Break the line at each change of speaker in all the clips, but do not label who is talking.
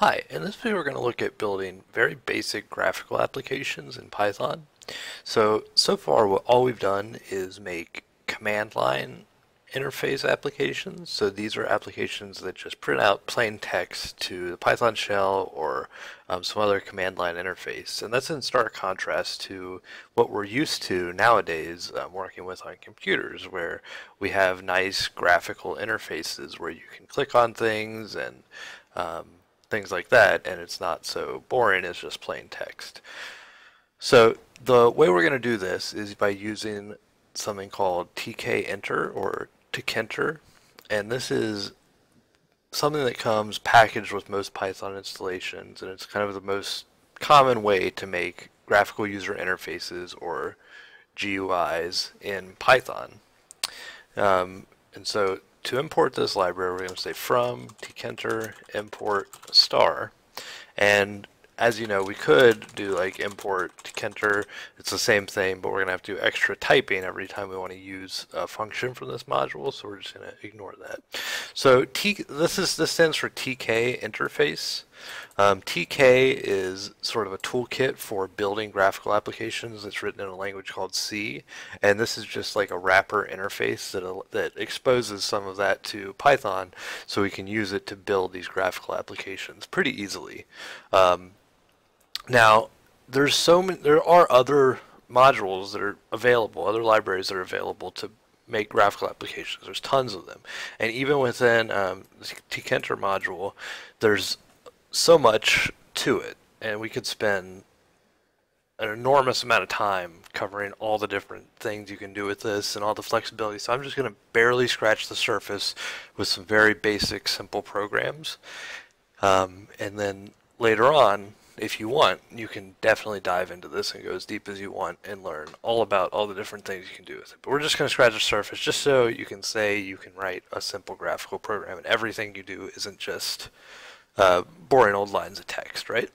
Hi, in this video we're going to look at building very basic graphical applications in Python. So, so far what all we've done is make command line interface applications. So these are applications that just print out plain text to the Python shell or um, some other command line interface. And that's in stark contrast to what we're used to nowadays um, working with on computers where we have nice graphical interfaces where you can click on things and um, things like that, and it's not so boring as just plain text. So the way we're going to do this is by using something called tkinter or tkinter, and this is something that comes packaged with most Python installations, and it's kind of the most common way to make graphical user interfaces or GUIs in Python. Um, and so to import this library, we're going to say from tkinter import star. And as you know, we could do like import tkinter. It's the same thing, but we're going to have to do extra typing every time we want to use a function from this module. So we're just going to ignore that. So T, this is this stands for TK interface. Um, TK is sort of a toolkit for building graphical applications. It's written in a language called C, and this is just like a wrapper interface that that exposes some of that to Python, so we can use it to build these graphical applications pretty easily. Um, now, there's so many. There are other modules that are available, other libraries that are available to make graphical applications. There's tons of them, and even within um, the tkinter module, there's so much to it, and we could spend an enormous amount of time covering all the different things you can do with this and all the flexibility. So I'm just going to barely scratch the surface with some very basic, simple programs. Um, and then later on, if you want, you can definitely dive into this and go as deep as you want and learn all about all the different things you can do with it. But we're just going to scratch the surface just so you can say you can write a simple graphical program and everything you do isn't just uh, boring old lines of text, right?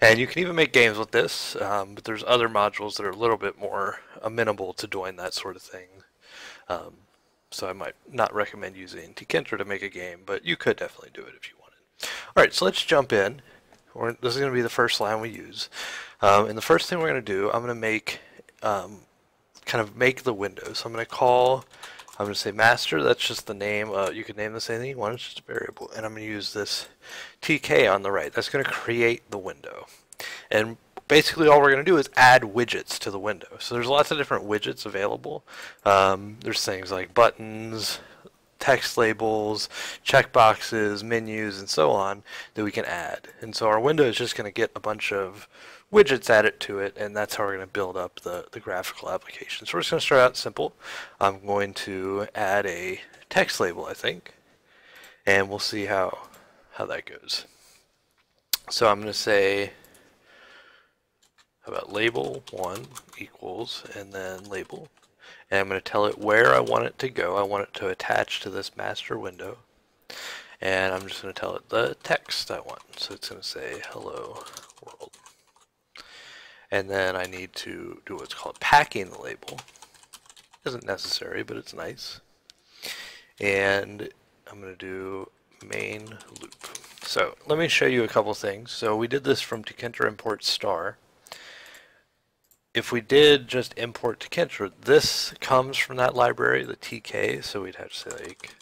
And you can even make games with this, um, but there's other modules that are a little bit more amenable to doing that sort of thing. Um, so I might not recommend using tkinter to make a game, but you could definitely do it if you wanted. All right, so let's jump in. We're, this is going to be the first line we use. Um, and the first thing we're going to do, I'm going to make, um, kind of make the window. So I'm going to call I'm going to say master, that's just the name. Uh, you can name this anything you want, it's just a variable. And I'm going to use this tk on the right. That's going to create the window. And basically all we're going to do is add widgets to the window. So there's lots of different widgets available. Um, there's things like buttons, text labels, checkboxes, menus, and so on that we can add. And so our window is just going to get a bunch of widgets added to it, and that's how we're going to build up the, the graphical application. So we're just going to start out simple. I'm going to add a text label, I think, and we'll see how, how that goes. So I'm going to say, how about label 1 equals, and then label. And I'm going to tell it where I want it to go. I want it to attach to this master window. And I'm just going to tell it the text I want. So it's going to say hello. And then I need to do what's called packing the label. Isn't necessary, but it's nice. And I'm going to do main loop. So let me show you a couple things. So we did this from tkinter import star. If we did just import tkinter, this comes from that library, the tk, so we'd have to say like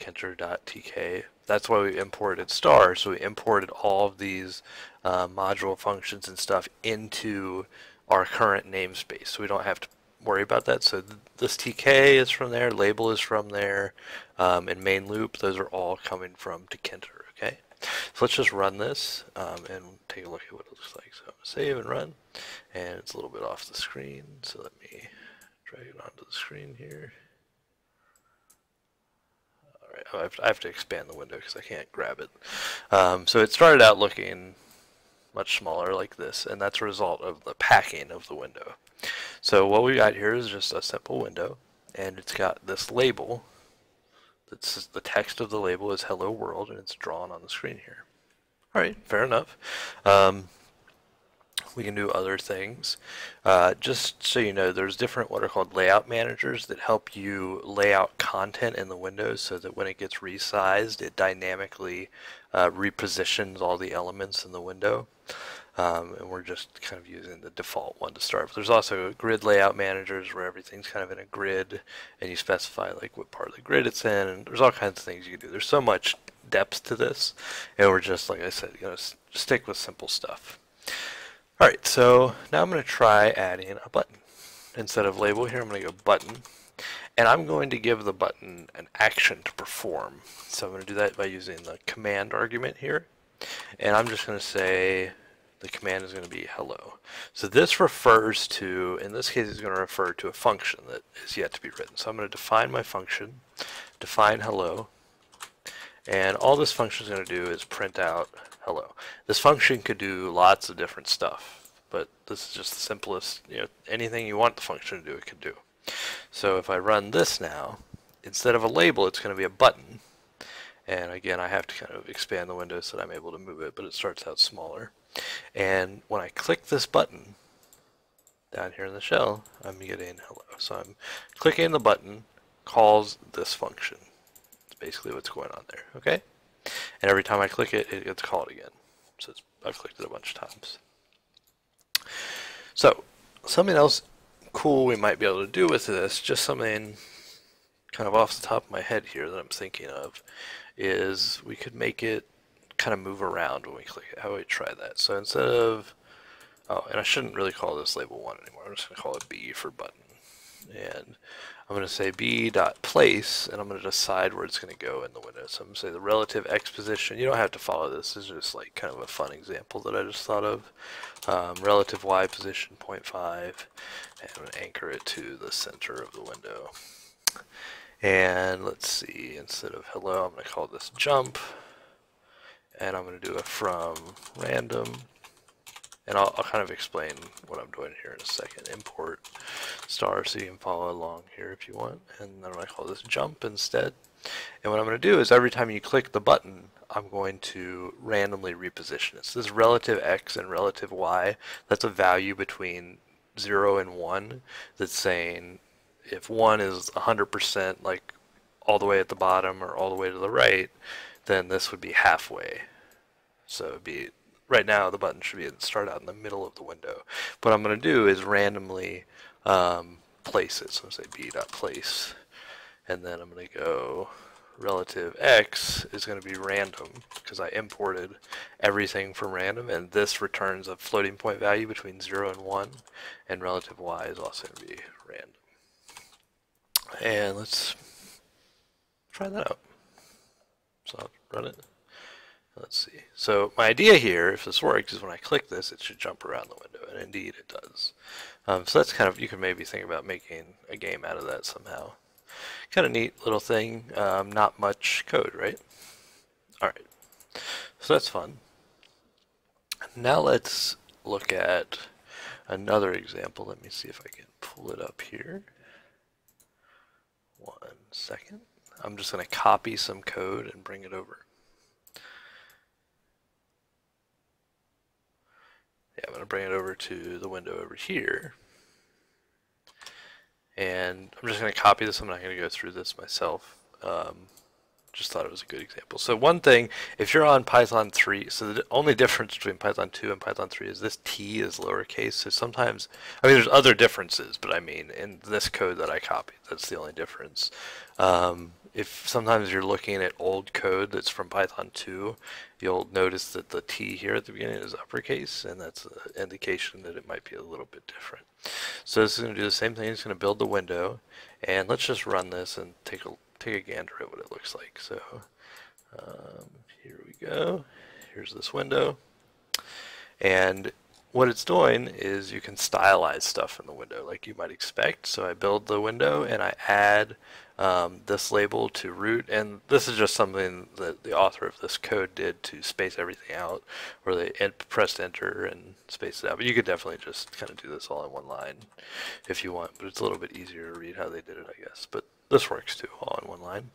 tkinter.tk. That's why we imported star, so we imported all of these uh, module functions and stuff into our current namespace. So we don't have to worry about that. So th this TK is from there, label is from there, um, and main loop, those are all coming from tkinter, okay? So let's just run this um, and take a look at what it looks like. So save and run, and it's a little bit off the screen, so let me drag it onto the screen here. Right, I, have to, I have to expand the window because I can't grab it. Um, so it started out looking much smaller like this, and that's a result of the packing of the window. So what we got here is just a simple window, and it's got this label. That's the text of the label is "Hello World," and it's drawn on the screen here. All right, fair enough. Um, we can do other things. Uh, just so you know, there's different what are called layout managers that help you lay out content in the windows so that when it gets resized, it dynamically uh, repositions all the elements in the window. Um, and we're just kind of using the default one to start. But there's also grid layout managers where everything's kind of in a grid and you specify like what part of the grid it's in and there's all kinds of things you can do. There's so much depth to this and we're just, like I said, going to stick with simple stuff. Alright, so now I'm going to try adding a button. Instead of label here, I'm going to go button. And I'm going to give the button an action to perform. So I'm going to do that by using the command argument here. And I'm just going to say the command is going to be hello. So this refers to, in this case, it's going to refer to a function that is yet to be written. So I'm going to define my function, define hello, and all this function is going to do is print out hello. This function could do lots of different stuff, but this is just the simplest, you know, anything you want the function to do, it can do. So if I run this now, instead of a label, it's going to be a button. And again, I have to kind of expand the window so that I'm able to move it, but it starts out smaller. And when I click this button down here in the shell, I'm getting hello. So I'm clicking the button, calls this function. It's basically what's going on there, okay? And every time I click it, it gets called again. So I've clicked it a bunch of times. So something else cool we might be able to do with this, just something kind of off the top of my head here that I'm thinking of, is we could make it kind of move around when we click it. How do we try that? So instead of, oh, and I shouldn't really call this label 1 anymore. I'm just going to call it B for button. And I'm going to say B dot place, and I'm going to decide where it's going to go in the window. So I'm going to say the relative X position. You don't have to follow this. This is just like kind of a fun example that I just thought of. Um, relative Y position 0.5, and I'm going to anchor it to the center of the window. And let's see, instead of hello, I'm going to call this jump and I'm going to do a from random and I'll, I'll, kind of explain what I'm doing here in a second. Import star so you can follow along here if you want. And then to call this jump instead. And what I'm going to do is every time you click the button, I'm going to randomly reposition it. So this relative x and relative y, that's a value between 0 and 1 that's saying if 1 is 100% like all the way at the bottom or all the way to the right, then this would be halfway. So it'd be right now the button should be start out in the middle of the window. What I'm going to do is randomly um, place it. So I'm going to say b.place, and then I'm going to go relative x is going to be random because I imported everything from random and this returns a floating point value between 0 and 1 and relative y is also going to be random. And let's try that out. So I'll run it. Let's see. So my idea here, if this works, is when I click this, it should jump around the window, and indeed it does. Um, so that's kind of, you can maybe think about making a game out of that somehow. Kind of neat little thing, um, not much code, right? Alright, so that's fun. Now let's look at another example. Let me see if I can pull it up here. One second. I'm just going to copy some code and bring it over. Yeah, I'm going to bring it over to the window over here. And I'm just going to copy this. I'm not going to go through this myself. Um, just thought it was a good example. So one thing, if you're on Python 3, so the only difference between Python 2 and Python 3 is this t is lowercase. So sometimes, I mean, there's other differences, but I mean, in this code that I copied, that's the only difference. Um, if sometimes you're looking at old code that's from Python 2, you'll notice that the T here at the beginning is uppercase, and that's an indication that it might be a little bit different. So this is going to do the same thing. It's going to build the window, and let's just run this and take a take a gander at what it looks like. So um, here we go. Here's this window, and what it's doing is you can stylize stuff in the window like you might expect. So I build the window and I add um, this label to root. And this is just something that the author of this code did to space everything out where they pressed enter and spaced it out. But you could definitely just kind of do this all in one line if you want but it's a little bit easier to read how they did it I guess. But this works too all in one line.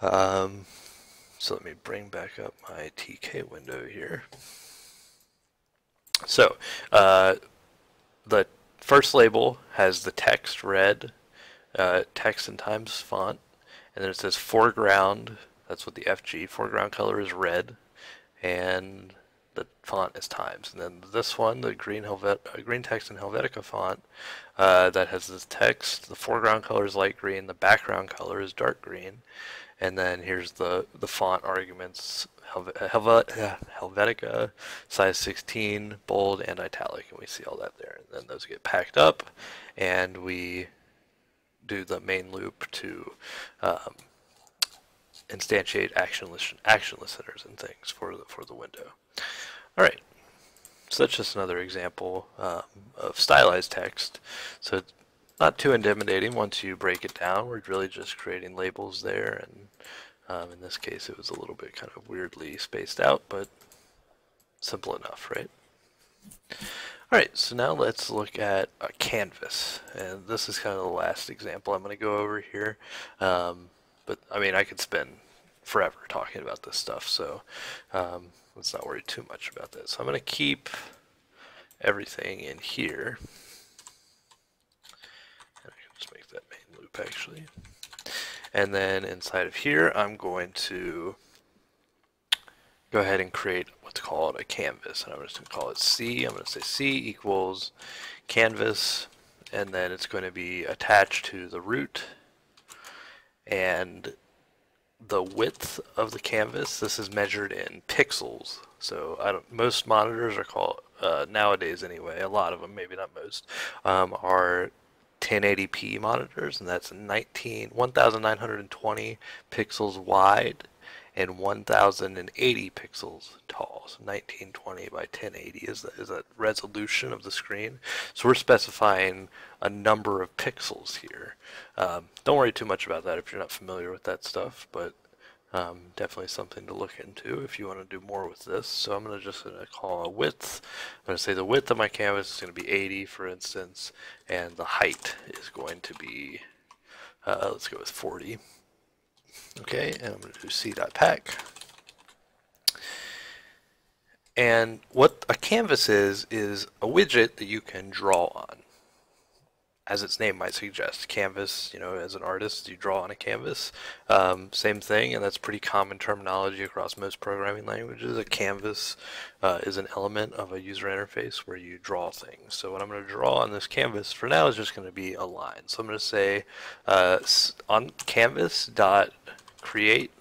Um, so let me bring back up my TK window here so uh, the first label has the text red uh, text and times font, and then it says foreground That's what the FG foreground color is red, and the font is Times. And then this one, the green Helvet uh, green text in Helvetica font, uh, that has this text. The foreground color is light green. The background color is dark green. And then here's the the font arguments: Helvetica, size 16, bold, and italic, and we see all that there. And then those get packed up, and we do the main loop to um, instantiate action, list action listeners and things for the, for the window. All right, so that's just another example um, of stylized text. So not too intimidating once you break it down. We're really just creating labels there, and um, in this case it was a little bit kind of weirdly spaced out, but simple enough, right? Alright, so now let's look at a canvas, and this is kind of the last example I'm going to go over here. Um, but I mean, I could spend forever talking about this stuff, so um, let's not worry too much about that. So I'm going to keep everything in here. And I can just make that main loop actually. And then inside of here, I'm going to go ahead and create what's called a canvas. And I'm just going to call it C. I'm going to say C equals canvas, and then it's going to be attached to the root. And the width of the canvas, this is measured in pixels. So I don't, most monitors are called, uh, nowadays anyway, a lot of them, maybe not most, um, are 1080p monitors, and that's 19, 1920 pixels wide and 1080 pixels tall. So 1920 by 1080 is that resolution of the screen. So we're specifying a number of pixels here. Um, don't worry too much about that if you're not familiar with that stuff, but um, definitely something to look into if you want to do more with this. So I'm going to just gonna call a width. I'm going to say the width of my canvas is going to be 80, for instance, and the height is going to be, uh, let's go with 40. Okay, and I'm going to do c.pack. And what a canvas is, is a widget that you can draw on. As its name might suggest, canvas, you know, as an artist, you draw on a canvas. Um, same thing, and that's pretty common terminology across most programming languages. A canvas uh, is an element of a user interface where you draw things. So what I'm going to draw on this canvas for now is just going to be a line. So I'm going to say uh, on canvas dot create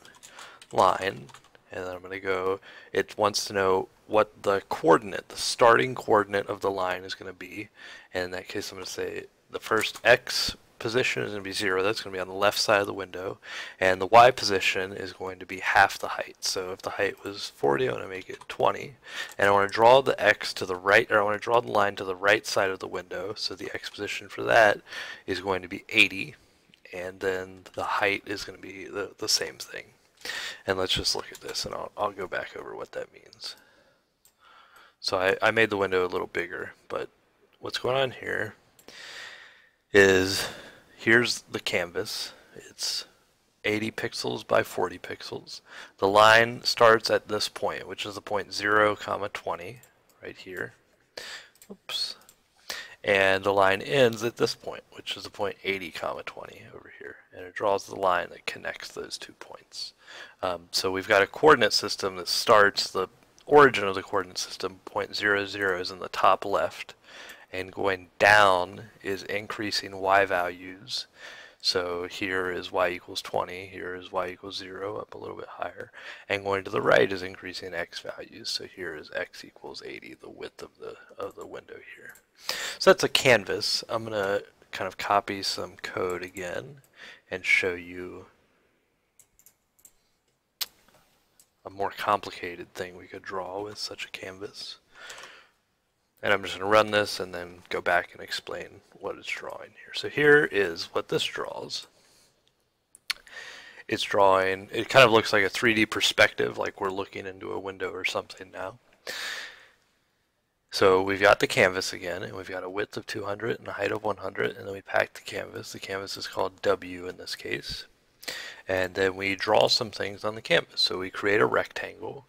line and then I'm going to go it wants to know what the coordinate the starting coordinate of the line is going to be and in that case I'm going to say the first X position is going to be 0 that's going to be on the left side of the window and the Y position is going to be half the height so if the height was 40 I want to make it 20 and I want to draw the X to the right or I want to draw the line to the right side of the window so the X position for that is going to be 80 and then the height is going to be the, the same thing. And let's just look at this and I'll, I'll go back over what that means. So I, I made the window a little bigger, but what's going on here is here's the canvas. It's 80 pixels by 40 pixels. The line starts at this point, which is the point 0, comma 20, right here. Oops and the line ends at this point, which is the point 80 comma 20 over here, and it draws the line that connects those two points. Um, so we've got a coordinate system that starts the origin of the coordinate system, point 0, 0 is in the top left, and going down is increasing y values. So here is y equals 20, here is y equals 0, up a little bit higher. And going to the right is increasing x values. So here is x equals 80, the width of the, of the window here. So that's a canvas. I'm going to kind of copy some code again and show you a more complicated thing we could draw with such a canvas. And I'm just going to run this and then go back and explain what it's drawing here. So here is what this draws. It's drawing, it kind of looks like a 3D perspective, like we're looking into a window or something now. So we've got the canvas again, and we've got a width of 200 and a height of 100, and then we pack the canvas. The canvas is called W in this case. And then we draw some things on the canvas. So we create a rectangle,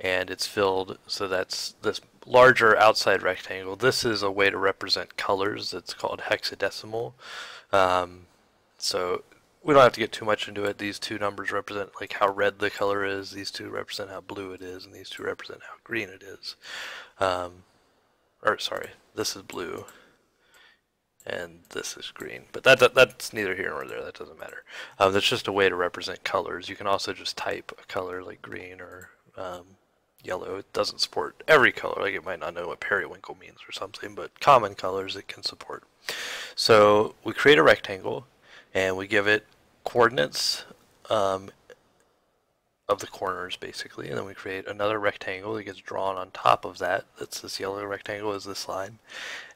and it's filled, so that's this larger outside rectangle. This is a way to represent colors. It's called hexadecimal. Um, so we don't have to get too much into it. These two numbers represent like how red the color is. These two represent how blue it is, and these two represent how green it is. Um, or sorry, this is blue, and this is green. But that, that that's neither here nor there. That doesn't matter. Um, that's just a way to represent colors. You can also just type a color like green or um, yellow. It doesn't support every color. Like it might not know what periwinkle means or something, but common colors it can support. So we create a rectangle and we give it coordinates um, of the corners basically and then we create another rectangle that gets drawn on top of that that's this yellow rectangle is this line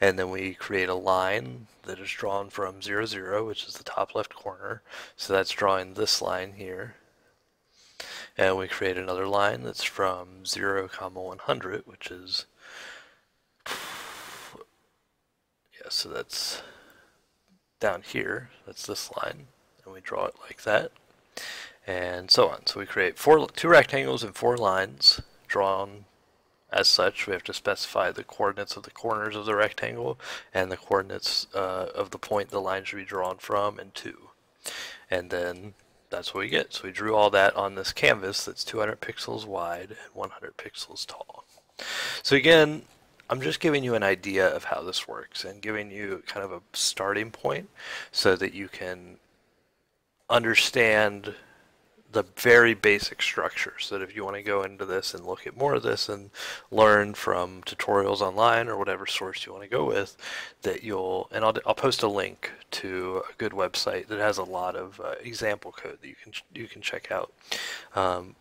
and then we create a line that is drawn from 0 0 which is the top left corner so that's drawing this line here and we create another line that's from 0 comma 100 which is yeah so that's down here. That's this line. And we draw it like that. And so on. So we create four two rectangles and four lines drawn as such. We have to specify the coordinates of the corners of the rectangle and the coordinates uh, of the point the line should be drawn from and to. And then that's what we get. So we drew all that on this canvas that's 200 pixels wide and 100 pixels tall. So again, I'm just giving you an idea of how this works and giving you kind of a starting point so that you can understand the very basic structure so that if you want to go into this and look at more of this and learn from tutorials online or whatever source you want to go with that you'll and I'll, I'll post a link to a good website that has a lot of uh, example code that you can you can check out um,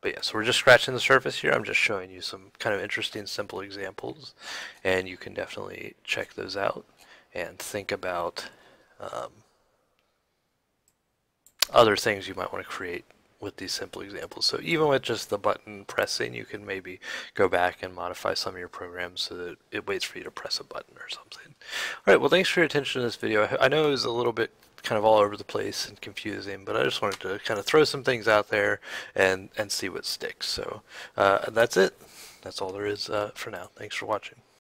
but yeah, so we're just scratching the surface here. I'm just showing you some kind of interesting, simple examples, and you can definitely check those out and think about um, other things you might want to create with these simple examples. So even with just the button pressing, you can maybe go back and modify some of your programs so that it waits for you to press a button or something. All right, well, thanks for your attention to this video. I know it was a little bit kind of all over the place and confusing, but I just wanted to kind of throw some things out there and, and see what sticks. So uh, that's it. That's all there is uh, for now. Thanks for watching.